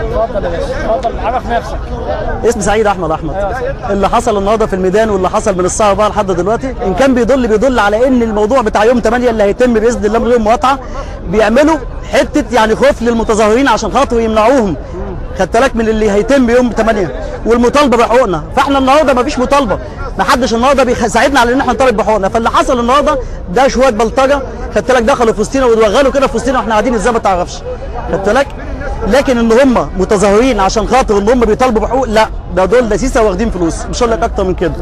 اتفضل يا باشا اتفضل عرف نفسك. اسم سعيد احمد احمد. اللي حصل النهارده في الميدان واللي حصل من الساعة 4 لحد دلوقتي إن كان بيدل بيدل على إن الموضوع بتاع يوم 8 اللي هيتم بإذن الله من غير مقاطعة بيعملوا حتة يعني خوف للمتظاهرين عشان خاطر يمنعوهم. خدت بالك من اللي هيتم يوم 8 والمطالبة بحقوقنا. فإحنا النهارده ما فيش مطالبة. ما حدش النهارده بيساعدنا على إن إحنا نطالب بحقوقنا. فاللي حصل النهارده ده شوية بلطجة. خدت بالك دخلوا في وسطينا واتوغلوا كده في وسطينا وإحنا قاعدين إزاي ما تعرفش؟ خدت بالك؟ لكن إن هم متظاهرين عشان خاطر إن هم بيطالبوا بحقوق لا. ده دول دسيسه واخدين فلوس. مش هقول لك أكتر من كده.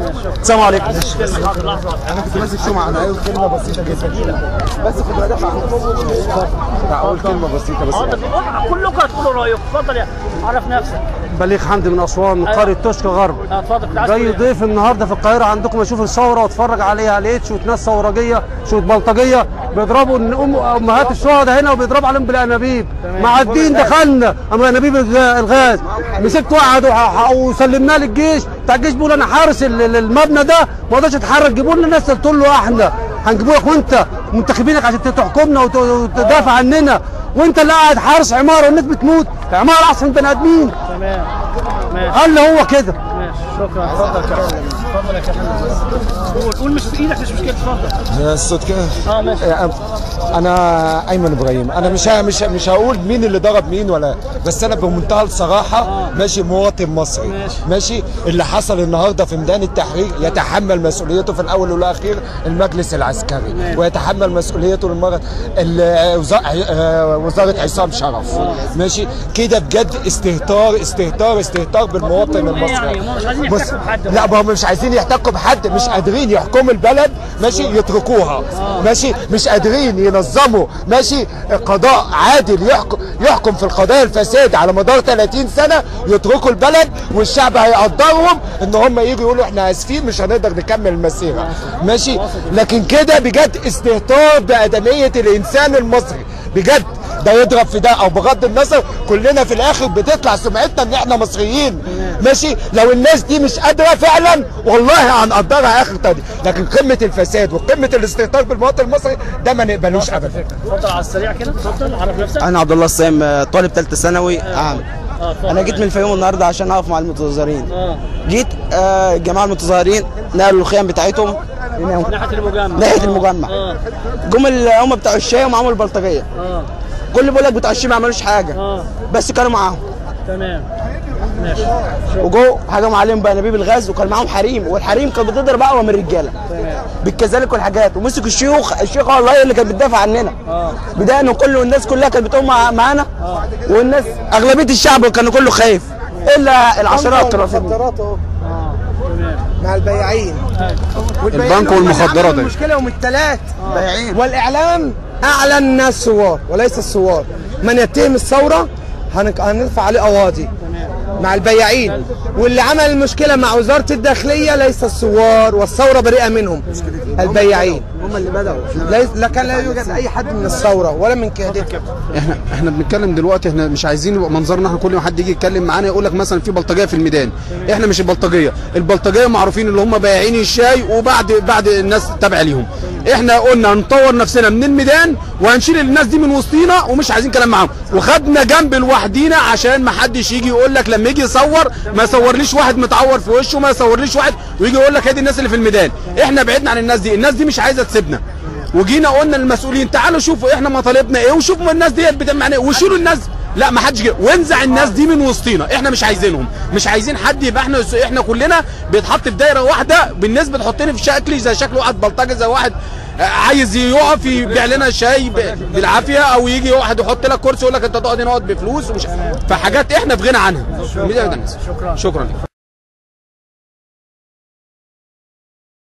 السلام عليكم. أنا كنت ماسك سمعه أنا عايز كلمة بسيطة جدا. بس كنت بدافع عن أقول كلمة بسيطة بس. كلكم هتقولوا رأيكم. اتفضل يا عرف نفسك. بليغ حمدي من أسوان من قرية توشكا غرب. آه اتفضل جاي إيه؟ ضيف النهارده في القاهرة عندكم أشوف الثوره وأتفرج عليها. لقيت شوية ناس ثورجيه شوية بلطجية بيضربوا أم أمهات الشهداء هنا وبيضربوا عليهم بالأنابيب. مع الدين دخلنا. أما أنابيب الغ- الغاز. مسكت واحد وسلمناه للجيش. بتاع الجيش بيقول أنا حارس ال- ال- المبنى ده ما أقدرش اتحرك جيبوا لنا ناس قلت له إحنا هنجيبوا لك وأنت منتخبينك عشان تحكمنا وت- وتدافع عننا. وأنت اللي قاعد حارس عمارة والناس بتموت. عمارة أحسن بني آدمين. تمام. قال لي هو كده. شكرا. اتفضل يا كابتن اتفضل يا كابتن قول مش في إيدك مش مشكلة اتفضل الصوت كده آه ماشي. أنا أيمن إبراهيم. أنا مش مش مش هقول مين اللي ضرب مين ولا بس أنا بمنتهى الصراحة ماشي مواطن مصري. ماشي. ماشي؟ اللي حصل النهارده في ميدان التحرير يتحمل مسؤوليته في الأول والأخير المجلس العسكري ويتحمل مسؤوليته المره آه، وزارة عصام شرف. ماشي؟ كده بجد استهتار استهتار استهتار بالمواطن المصري. يعني مش عايزين يحتكوا بحد. لا ما هم مش عايزين يحتكوا بحد مش قادرين يحكموا البلد ماشي يتركوها. ماشي مش قادرين ينظموا. ماشي قضاء عادل يحكم يحكم في القضايا الفساد على مدار 30 سنة يتركوا البلد والشعب هيقدرهم إن هم يجوا يقولوا إحنا آسفين مش هنقدر نكمل المسيرة. ماشي لكن كده بجد استهتار بأدمية الإنسان المصري. بجد. ده يضرب في ده أو بغض النظر كلنا في الآخر بتطلع سمعتنا ان إحنا مصريين. ماشي؟ لو الناس دي مش قادرة فعلا والله هنقدرها آخر تاني لكن قمة الفساد وقمة الاستهتار بالمواطن المصري ده ما نقبلوش ابدا. اتفضل على السريع كده. اتفضل عرف نفسك. أنا عبد الله السام طالب ثالثه ثانوي. عام آه اتفضل. أنا جيت من الفيوم النهارده عشان أقف مع المتظاهرين. آه. جيت آه، الجماعه المتظاهرين نقلوا الخيام بتاعتهم. ناحية المجمع. ناحية المجمع. جم هم بتوع الشاي ومعاهم البلطجية. كل اللي بيقول لك بتوع الشاي ما عملوش حاجة. آه. بس كانوا معاهم. تمام. ماشي. وجو هجموا عليهم بانابيب الغاز وكان معاهم حريم والحريم كانت بتضرب أقوى من الرجالة. بالكذلك والحاجات. ومسكوا الشيوخ الشيخ والله اللي كانت بتدافع عننا. بداية إن كله الناس كلها كانت بتقوم مع- معانا والناس أغلبية الشعب كانوا كله خايف. إلا العشرات كانوا واقفين. المخدرات اهو آه. تمام. مع البياعين. البنك والمخدرات. المشكلة يوم الثلاث بياعين والإعلام أعلن الثوار وليس الثوار من يتهم الثورة هنرفع عليه قواضي مع البياعين. واللي عمل المشكلة مع وزارة الداخلية ليس الثوار والثورة بريئة منهم. البياعين. هم اللي بدأوا. ليس لا كان لا يوجد أي حد من الثورة ولا من قيادتها إحنا إحنا بنتكلم دلوقتي إحنا مش عايزين يبقى منظرنا إحنا كل ما حد يجي يتكلم معانا يقول لك مثلا في بلطجية في الميدان. إحنا مش البلطجية. البلطجية معروفين اللي هم بائعين الشاي وبعد بعد الناس تابعه ليهم. إحنا قلنا هنطور نفسنا من الميدان وهنشيل الناس دي من وسطينا ومش عايزين كلام معاهم. وخدنا جنب لوحدينا عشان ما حدش يجي يقول لك لما يجي يصور ما يصورليش واحد متعور في وشه ما يصورليش واحد ويجي يقول لك هذه الناس اللي في الميدان. إحنا بعدنا عن الناس دي الناس دي مش عايزة تسيبنا. وجينا قلنا للمسؤولين تعالوا شوفوا إحنا مطالبنا إيه وشوفوا الناس ديت بتعمل إيه. وشيلوا الناس لا ما حدش جه. وانزع الناس دي من وسطينا. إحنا مش عايزينهم. مش عايزين حد يبقى إحنا إحنا كلنا بيتحط في دايرة واحدة بالناس بتحطني في شكلي زي شكل واحد بلطجي زي واحد آه، عايز يقف يبيع لنا شاي بالعافية أو يجي واحد يحط لك كرسي يقول لك انت تقعد هنا اقعد بفلوس ومش فحاجات إحنا في غنى عنها. شكرا. شكرا.